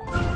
you